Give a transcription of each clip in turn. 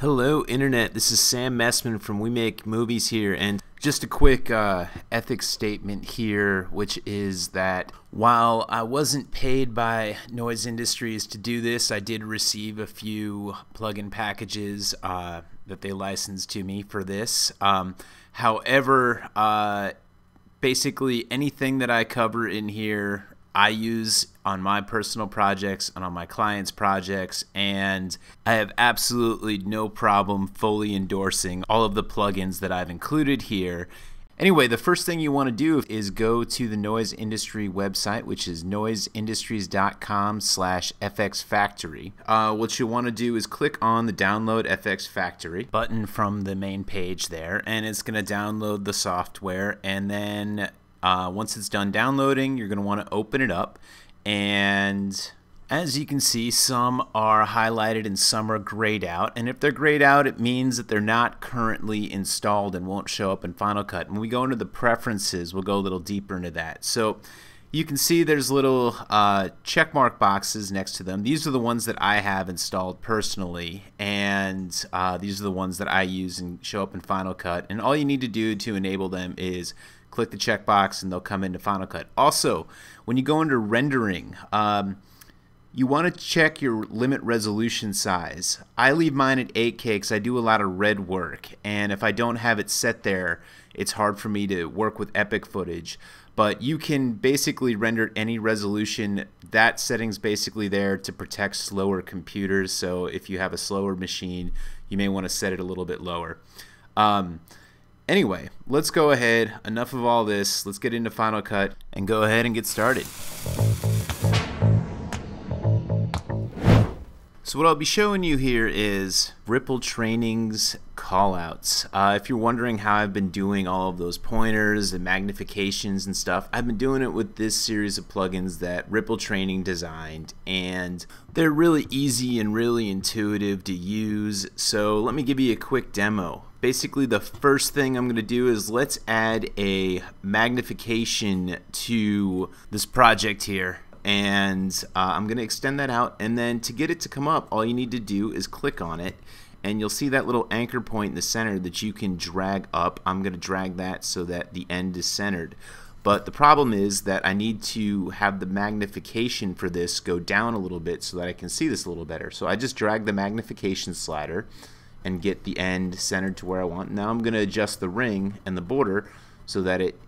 Hello, Internet. This is Sam Messman from We Make Movies here, and just a quick uh, ethics statement here, which is that while I wasn't paid by Noise Industries to do this, I did receive a few plugin packages uh, that they licensed to me for this. Um, however, uh, basically anything that I cover in here I use on my personal projects and on my clients' projects, and I have absolutely no problem fully endorsing all of the plugins that I've included here. Anyway, the first thing you want to do is go to the Noise Industry website, which is noiseindustries.com slash fxfactory. Uh, what you want to do is click on the Download FX Factory button from the main page there, and it's going to download the software, and then uh, once it's done downloading, you're going to want to open it up. And as you can see, some are highlighted and some are grayed out. And if they're grayed out, it means that they're not currently installed and won't show up in Final Cut. When we go into the preferences, we'll go a little deeper into that. So you can see there's little uh, check mark boxes next to them. These are the ones that I have installed personally, and uh, these are the ones that I use and show up in Final Cut. And all you need to do to enable them is click the checkbox and they'll come into Final Cut. Also, when you go into rendering, um, you want to check your limit resolution size. I leave mine at 8K because I do a lot of red work, and if I don't have it set there, it's hard for me to work with epic footage. But you can basically render any resolution. That setting's basically there to protect slower computers. So if you have a slower machine, you may want to set it a little bit lower. Um, Anyway, let's go ahead. Enough of all this. Let's get into Final Cut and go ahead and get started. So what I'll be showing you here is Ripple Training's callouts. Uh, if you're wondering how I've been doing all of those pointers and magnifications and stuff, I've been doing it with this series of plugins that Ripple Training designed and they're really easy and really intuitive to use. So let me give you a quick demo basically the first thing I'm going to do is let's add a magnification to this project here and uh, I'm going to extend that out and then to get it to come up all you need to do is click on it and you'll see that little anchor point in the center that you can drag up I'm going to drag that so that the end is centered but the problem is that I need to have the magnification for this go down a little bit so that I can see this a little better so I just drag the magnification slider and get the end centered to where I want. Now I'm going to adjust the ring and the border so that it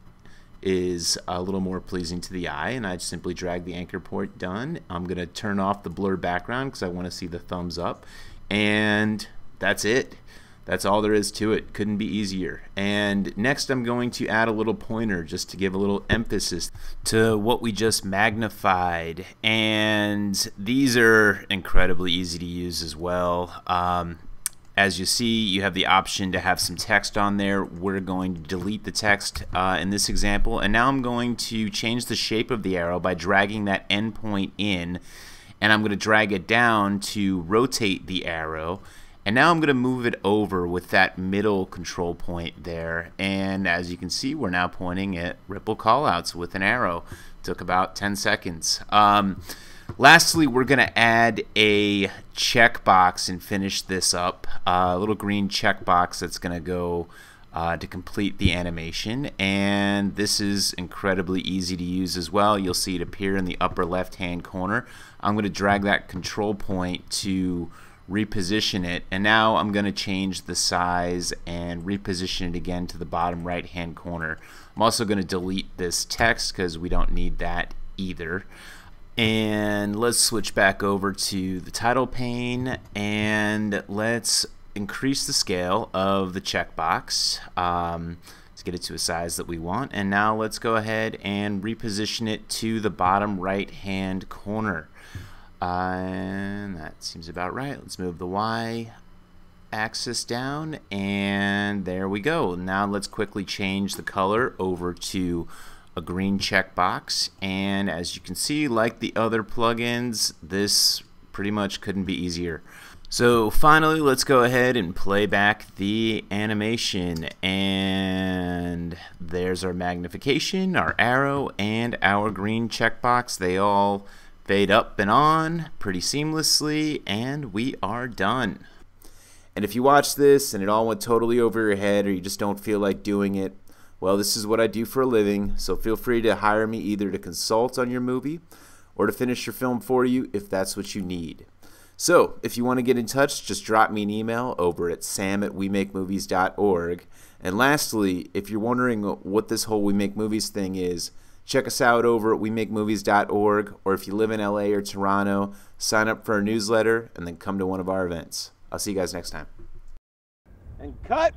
is a little more pleasing to the eye and I simply drag the anchor point done. I'm going to turn off the blur background because I want to see the thumbs up and that's it. That's all there is to it. Couldn't be easier. And next I'm going to add a little pointer just to give a little emphasis to what we just magnified. And these are incredibly easy to use as well. Um, as you see, you have the option to have some text on there. We're going to delete the text uh, in this example. And now I'm going to change the shape of the arrow by dragging that endpoint in. And I'm going to drag it down to rotate the arrow. And now I'm going to move it over with that middle control point there. And as you can see, we're now pointing at ripple callouts with an arrow. Took about 10 seconds. Um, Lastly, we're going to add a checkbox and finish this up. Uh, a little green checkbox that's going to go uh, to complete the animation. And this is incredibly easy to use as well. You'll see it appear in the upper left hand corner. I'm going to drag that control point to reposition it and now I'm going to change the size and reposition it again to the bottom right hand corner. I'm also going to delete this text because we don't need that either. And let's switch back over to the title pane and let's increase the scale of the checkbox um, to get it to a size that we want. And now let's go ahead and reposition it to the bottom right hand corner. And that seems about right. Let's move the Y axis down and there we go. Now let's quickly change the color over to a green checkbox and as you can see like the other plugins this pretty much couldn't be easier so finally let's go ahead and play back the animation and there's our magnification our arrow and our green checkbox they all fade up and on pretty seamlessly and we are done And if you watch this and it all went totally over your head or you just don't feel like doing it, well, this is what I do for a living, so feel free to hire me either to consult on your movie or to finish your film for you if that's what you need. So, if you want to get in touch, just drop me an email over at sam at wemakemovies.org. And lastly, if you're wondering what this whole We Make Movies thing is, check us out over at wemakemovies.org, or if you live in LA or Toronto, sign up for our newsletter and then come to one of our events. I'll see you guys next time. And cut!